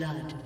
blood.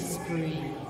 Spree.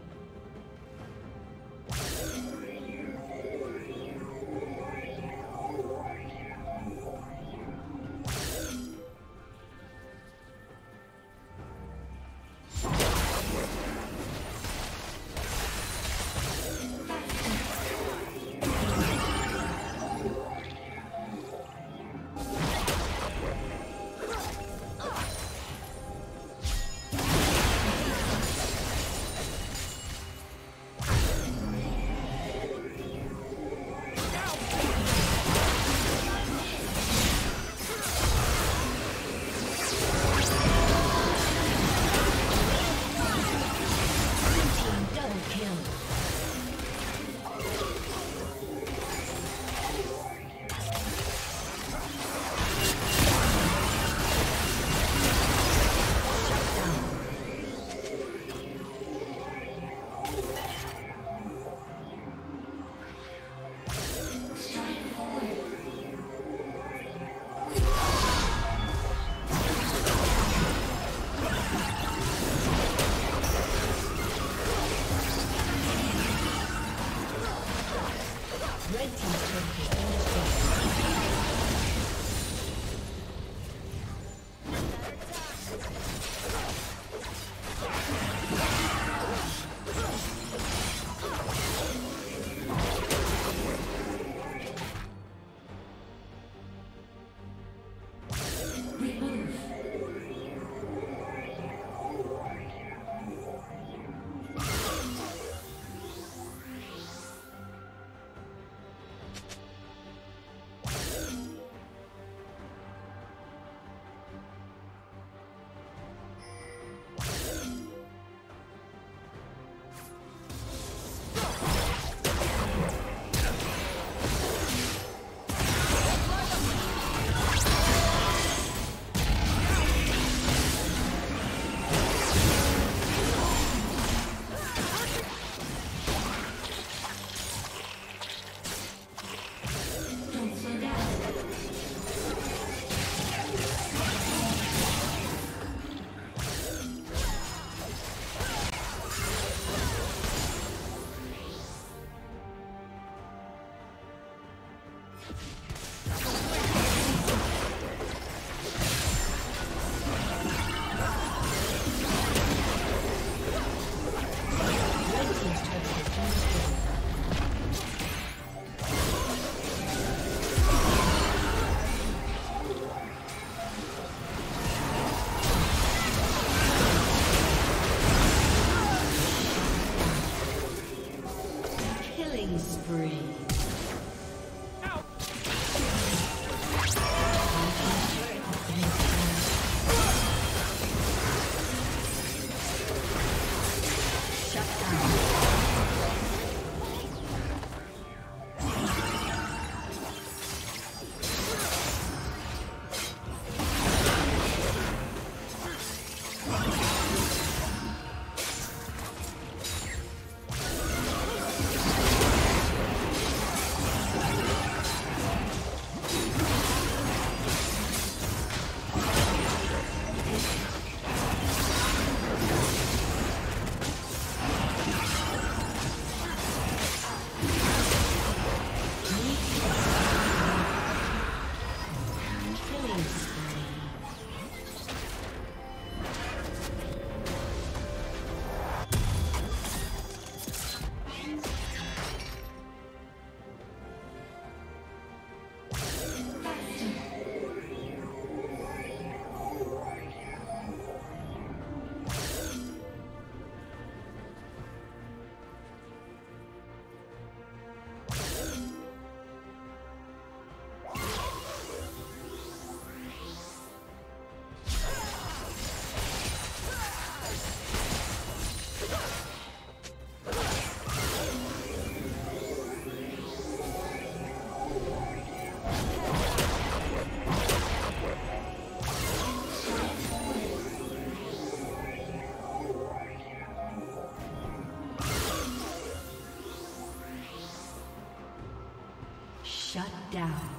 Down.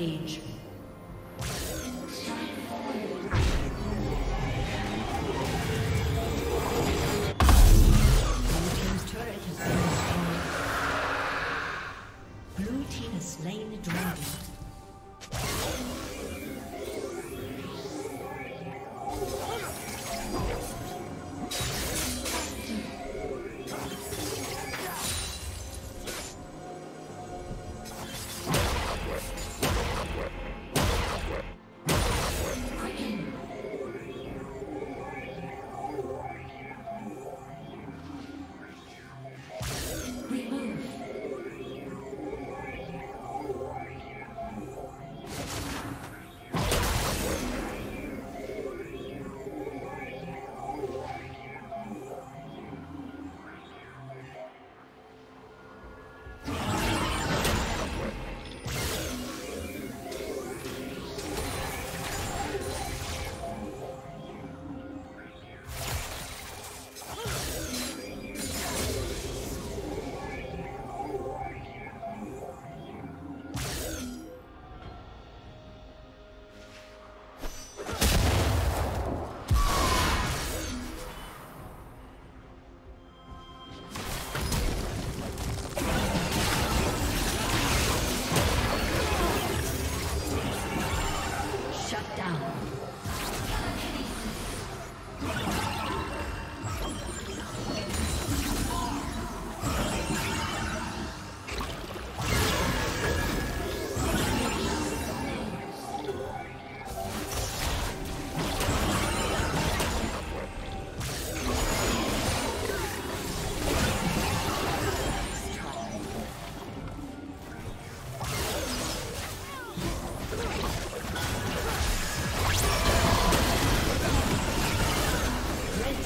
Rampage.